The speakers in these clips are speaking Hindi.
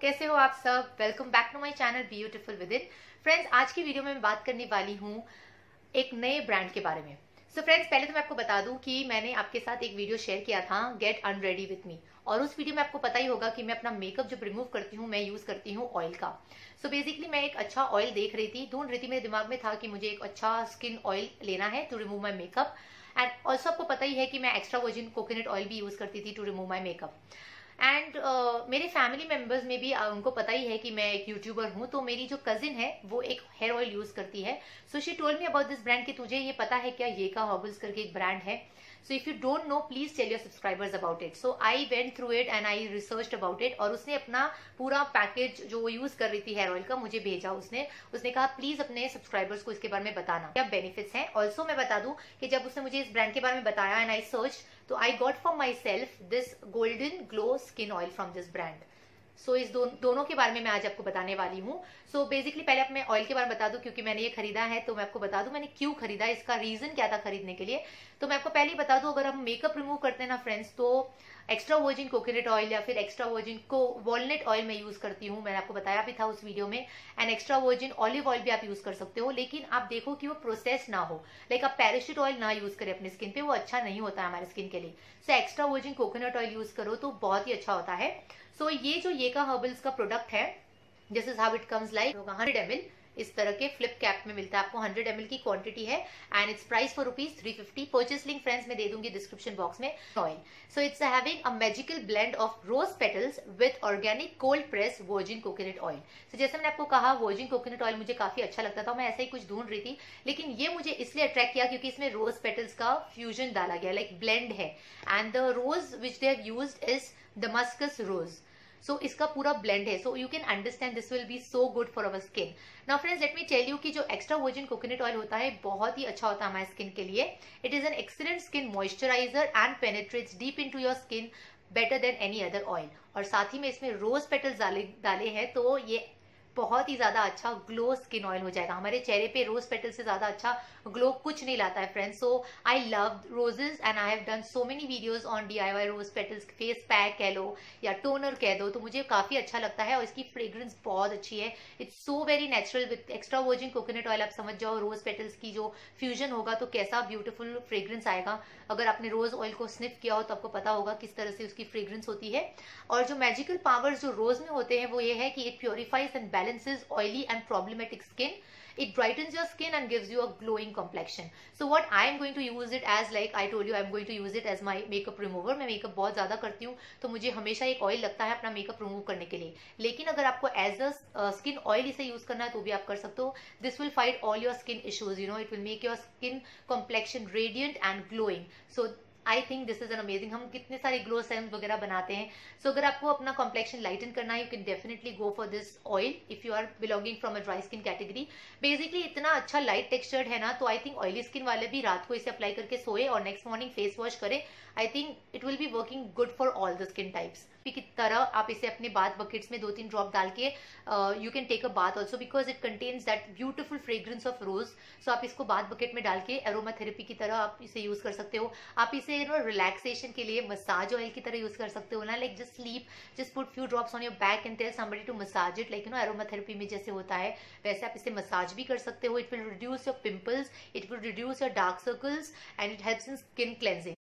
कैसे हो आप सब? Welcome back to my channel beautiful with in friends आज की वीडियो में मैं बात करने वाली हूँ एक नए ब्रांड के बारे में। सो so फ्रेंड्स पहले तो मैं आपको बता दूँ कि मैंने आपके साथ एक वीडियो शेयर किया था गेट अनरेडी विथ मी और उस वीडियो में आपको पता ही होगा कि मैं अपना मेकअप जब रिमूव करती हूँ, मैं यूज़ करती हूँ ऑयल का। सो so बेसिकली मैं एक अच्छा ऑयल देख रही थी। ढूंढ रही थी मेरे दिमाग में था कि मुझे एक अच्छा स्किन ऑयल लेना है to remove my makeup and also आपको पता ही है कि मैं एक्स्ट्रा वर्जिन कोकोनट ऑयल भी यूज़ करती थी to remove my makeup and uh, मेरे फैमिली मेंबर्स में भी उनको पता ही है कि मैं एक यूट्यूबर हूँ तो मेरी जो कजिन है वो एक हेयर ऑयल यूज़ करती है। So she told me about this brand कि तुझे ये पता है क्या ये का हॉबल्स करके एक ब्रांड है। So if you don't know please tell your subscribers about it so I went through it and I research about it और उसने अपना पूरा पैकेज जो वो यूज़ कर रही थी हेयर ऑयल का मुझे भेजा उसने। उसने कहा प्लीज़ अपने सब्सक्राइबर्स को इसके बारे में बताना क्या बेनिफिट्स हैं? ऑल्सो मैं बता दूँ कि जब उसने मुझे इस ब्रांड के बारे में बताया and I search So I got for myself this golden glow skin oil from this brand. So so, इस दो, दोनों के बारे में मैं आज आपको बताने वाली हूँ। सो बेसिकली पहले आप मैं ऑयल के बारे में बता दूँ क्योंकि मैंने ये खरीदा है तो मैं आपको बता दूँ मैंने क्यों खरीदा इसका रीजन क्या था खरीदने के लिए। तो मैं आपको पहले ही बता दूँ अगर हम मेकअप रिमूव करते हैं ना फ्रेंड्स तो एक्स्ट्रा वर्जिन कोकोनट ऑयल या फिर एक्स्ट्रा वर्जिन को वॉलनट ऑयल मैं यूज़ करती हूँ। मैंने आपको बताया भी था उस वीडियो में। And extra virgin olive oil भी आप यूज़ कर सकते हो लेकिन आप देखो कि वो प्रोसेस ना हो। लाइक आप पैराशूट ऑयल ना यूज़ करें अपनी स्किन पे वो अच्छा नहीं होता है हमारे स्किन के लिए। So extra virgin coconut oil use करो तो बहुत ही अच्छा होता है। सो so, ये जो ये का हर्बल्स का प्रोडक्ट है this is how it comes like hundred M इस तरह के फ्लिप कैप में मिलता है आपको 100 एम की क्वांटिटी है and it's price for rupees three fifty purchase link friends में दे दूँगी डिस्क्रिप्शन बॉक्स में oil so it's having a magical blend of rose petals with organic cold press virgin coconut oil so जैसे मैंने आपको कहा वर्जिन कोकोनट ऑयल मुझे काफ़ी अच्छा लगता था मैं ऐसा ही कुछ ढूंढ रही थी लेकिन ये मुझे इसलिए अट्रैक्ट किया क्योंकि इसमें रोज पेटल्स का फ्यूजन डाला गया लाइक like ब्लेंड है. And the rose which they have used is Damascus rose so so, इसका पूरा ब्लेंड है. So you can understand this will be so good for our skin now friends let me tell you कि जो एक्स्ट्रा वर्जिन कोकोनट ऑयल होता है बहुत ही अच्छा होता है हमारे स्किन के लिए. It is an excellent skin moisturizer and penetrates deep into your skin better than any other oil और साथ ही में इसमें रोज पेटल्स डाले डाले हैं तो ये बहुत ही ज़्यादा अच्छा ग्लो स्किन ऑयल हो जाएगा। हमारे चेहरे पे रोज पेटल से ज़्यादा अच्छा ग्लो कुछ नहीं लाता है friends so I love roses and I have done so many videos on D I Y rose petals face pack कह लो या टोनर कह दो तो मुझे काफ़ी अच्छा लगता है और इसकी फ्रेग्रेंस बहुत अच्छी है। It's so very natural with extra virgin coconut oil आप समझ जाओ रोज पेटल्स की जो फ्यूजन होगा तो कैसा ब्यूटीफुल फ्रेग्रेंस आएगा। अगर आपने रोज ऑयल को स्निफ किया हो तो आपको पता होगा किस तरह से उसकी फ्रेग्रेंस होती है। और जो मैजिकल पावर्स जो रोज में होते हैं, वो ये है कि it purifies and balances oily and problematic skin it brightens your skin and gives you a glowing complexion so what i am going to use it as like i told you i am going to use it as my makeup remover मैं मेकअप बहुत ज़्यादा करती हूँ तो मुझे हमेशा एक ऑयल लगता है अपना मेकअप रिमूव करने के लिए लेकिन अगर आपको एज अ स्किन ऑयल इसे यूज़ करना है तो भी आप कर सकते हो this will fight all your skin issues you know it will make your skin complexion radiant and glowing so I think this is an amazing हम कितने सारे ग्लो सेम्स वगैरह बनाते हैं। सो so, अगर आपको अपना कॉम्प्लेक्शन लाइटन करना है you can definitely go for this oil if you are belonging from a dry skin category basically इतना अच्छा लाइट टेक्सचर्ड है ना तो आई थिंक ऑयली स्किन वाले भी रात को इसे अप्लाई करके सोए और नेक्स्ट मॉर्निंग फेस वॉश करें। I think it will be working good for all the skin types की तरह आप इसे अपने बाथ बकेट्स में दो तीन ड्रॉप डाल के you can take a bath also because it contains that beautiful fragrance of rose so आप इसको बाथ बकेट में डाल के एरोमा थेरेपी की तरह आप इसे यूज़ कर सकते हो। आप इसे यू नो रिलैक्सेशन के लिए मसाज ऑयल की तरह यूज़ कर सकते हो ना like just sleep just put few drops on your back and tell somebody to massage it like you know aromatherapy में जैसे होता है, वैसे आप इसे मसाज भी कर सकते हो। It will reduce your pimples it will reduce your dark circles and it helps in skin cleansing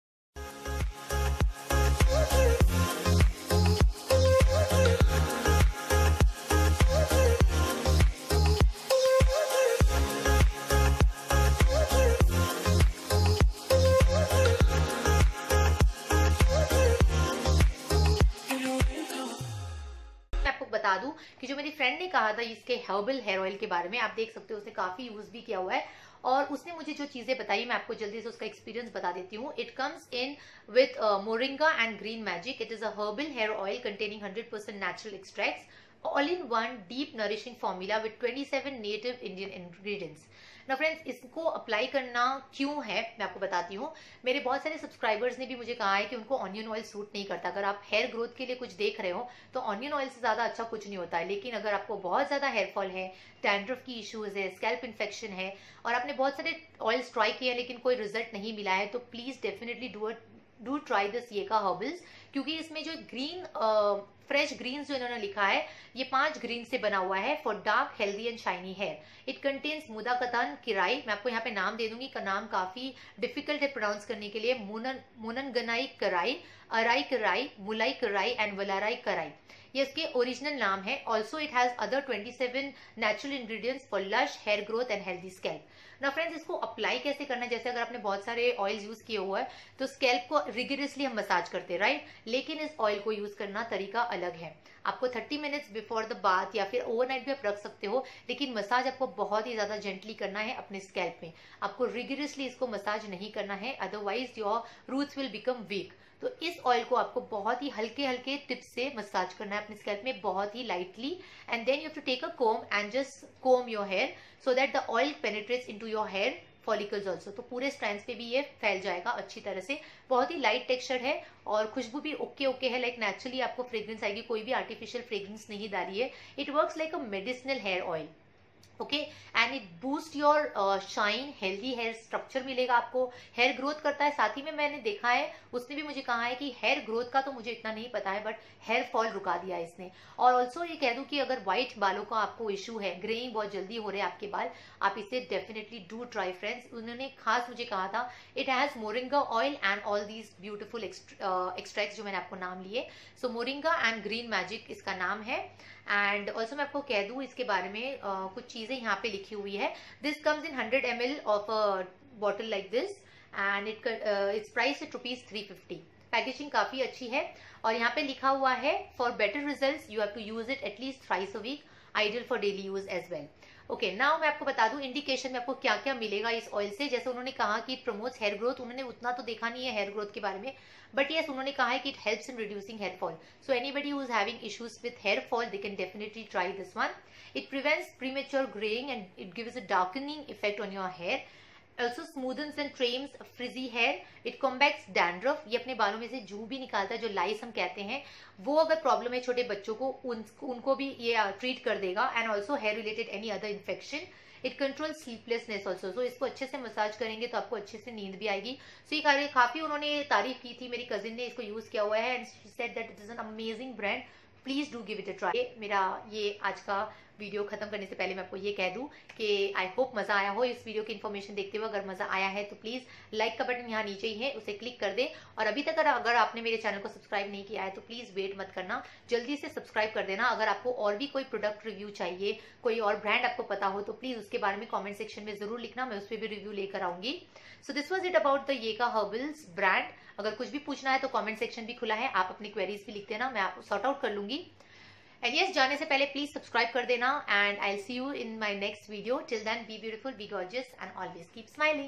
मेरी फ्रेंड ने कहा था इसके हर्बल हेयर ऑयल के बारे में, आप देख सकते हो उसने काफ़ी यूज़ भी किया हुआ है। और उसने मुझे जो चीज़ें बताई, मैं आपको जल्दी से उसका एक्सपीरियंस बता देती हूँ। It comes in with moringa and green magic it is a herbal hair oil containing 100% natural extracts all in one deep nourishing formula with 27 native Indian ingredients ना फ्रेंड्स इसको अप्लाई करना क्यों है? मैं आपको बताती हूँ। मेरे बहुत सारे सब्सक्राइबर्स ने भी मुझे कहा है कि उनको ऑनियन ऑयल सूट नहीं करता। अगर आप हेयर ग्रोथ के लिए कुछ देख रहे हो तो ऑनियन ऑयल से ज़्यादा अच्छा कुछ नहीं होता है। लेकिन अगर आपको बहुत ज़्यादा हेयर फॉल है टैंड्रफ की इश्यूज़ है स्कैल्प इन्फेक्शन है, और आपने बहुत सारे ऑयल्स ट्राई किए हैं, लेकिन कोई रिज़ल्ट नहीं मिला है तो please definitely do do try this ये का हर्बल्स क्योंकि इसमें जो ग्रीन फ्रेश ग्रीन जो इन्होंने लिखा है ये पाँच ग्रीन से बना हुआ है for dark healthy and shiny hair it contains मुदा कतन किराई मैं आपको यहाँ पे नाम दे दूँगी का नाम काफ़ी डिफ़िकल्ट है प्रोनाउंस करने के लिए मुनन मुनन गनाई कराई अराई कराई मुलाई कराई एंड वलाराई कराई ये इसके ओरिजिनल नाम है. Also it has other 27 natural ingredients for lush hair growth and healthy scalp ना फ्रेंड्स इसको अप्लाई कैसे करना है? जैसे अगर आपने बहुत सारे ऑयल्स यूज़ किए हुआ है तो स्कैल्प को रिगरसली हम मसाज करते हैं राइट लेकिन इस ऑयल को यूज़ करना तरीका अलग है. आपको 30 मिनट्स बिफोर द बाथ या फिर ओवरनाइट भी आप रख सकते हो, लेकिन मसाज आपको बहुत ही ज़्यादा जेंटली करना है अपने स्कैल्प में। आपको रिगरसली इसको मसाज नहीं करना है otherwise your roots will become weak तो इस ऑयल को आपको बहुत ही हल्के हल्के टिप्स से मसाज करना है अपने स्कैल्प में, बहुत ही lightly and then you to take a comb and just comb your hair so that the oil penetrates into your hair follicles also तो पूरे स्ट्रैंड्स पे भी ये फैल जाएगा अच्छी तरह से। बहुत ही लाइट टेक्सचर है और खुशबू भी ओके ओके है। लाइक नेचुरली आपको फ्रेग्रेंस आएगी, कोई भी आर्टिफिशियल फ्रेग्रेंस नहीं डाली है it work like a medicinal hair oil okay and it boost your shine healthy hair structure मिलेगा आपको। हेयर ग्रोथ करता है। साथ ही में मैंने देखा है उसने भी मुझे कहा है कि हेयर ग्रोथ का तो मुझे इतना नहीं पता है बट हेयर फॉल रुका दिया इसने। और ऑल्सो ये कह दूँ कि अगर व्हाइट बालों का आपको इशू है ग्रेइंग बहुत जल्दी हो रहे हैं आपके बाल आप इसे डेफिनेटली डू ट्राई फ्रेंड्स उन्होंने खास मुझे कहा था it has moringa oil and all these beautiful extract जो मैंने आपको नाम लिए। So moringa and green magic इसका नाम है। एंड ऑल्सो मैं आपको कह दूँ इसके बारे में uh, कुछ चीज़ें यहाँ पे लिखी हुई है। This comes in hundred M L of bottle like this and it it's price it rupees three fifty packaging काफ़ी अच्छी है और यहाँ पे लिखा हुआ है for better result you have to use it at least thrice a week ideal for daily use as well okay okay, now मैं आपको बता दूँ इंडिकेशन में आपको क्या क्या मिलेगा इस ऑयल से। जैसे उन्होंने कहा कि प्रमोट्स हेयर ग्रोथ उन्होंने उतना तो देखा नहीं है हेयर ग्रोथ के बारे में बट यस उन्होंने कहा है कि it helps in reducing hair fall so anybody who is having issues with hair fall they can definitely try this one it prevents premature greying and it gives a darkening effect on your hair also smoothens and trims frizzy hair. It combats dandruff. ये अपने बालों में से जू भी निकालता है जो लाइस हम कहते हैं वो अगर प्रॉब्लम है छोटे बच्चों को उन, उनको भी ये ट्रीट कर देगा and also hair related any other infection it control sleeplessness also so इसको अच्छे से मसाज करेंगे तो आपको अच्छे से नींद भी आएगी. सो so, ये काफ़ी उन्होंने तारीफ़ की थी मेरी कजिन ने इसको यूज़ किया हुआ है and said that it is an amazing brand please do give it a try मेरा ये आज का वीडियो खत्म करने से पहले मैं आपको ये कह दूँ कि आई होप मज़ा आया हो। इस वीडियो की इन्फॉर्मेशन देखते हुए अगर मज़ा आया है तो प्लीज़ लाइक का बटन यहाँ नीचे ही है, उसे क्लिक कर दे। और अभी तक अगर आपने मेरे चैनल को सब्सक्राइब नहीं किया है तो प्लीज़ वेट मत करना। जल्दी से सब्सक्राइब कर देना। अगर आपको और भी कोई प्रोडक्ट रिव्यू चाहिए, कोई और ब्रांड आपको पता हो तो प्लीज़ उसके बारे में कॉमेंट सेक्शन में ज़रूर लिखना। मैं उस पर भी रिव्यू लेकर आऊँगी। So this was it about the ये का हर्बल्स ब्रांड अगर कुछ भी पूछना है तो कॉमेंट सेक्शन भी खुला है। आप अपनी क्वेरीज भी लिख देना। मैं आप सॉर्ट आउट कर लूँगी। एंड यस जाने से पहले प्लीज़ सब्सक्राइब कर देना and I see you in my next video till then be beautiful be gorgeous and always keep smiling